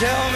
tell